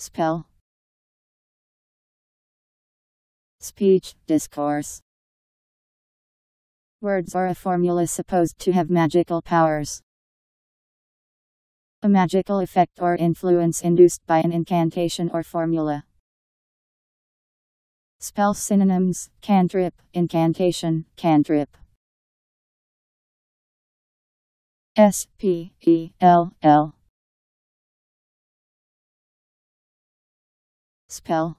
Spell Speech, discourse Words are a formula supposed to have magical powers. A magical effect or influence induced by an incantation or formula. Spell synonyms cantrip, incantation, cantrip. S Spell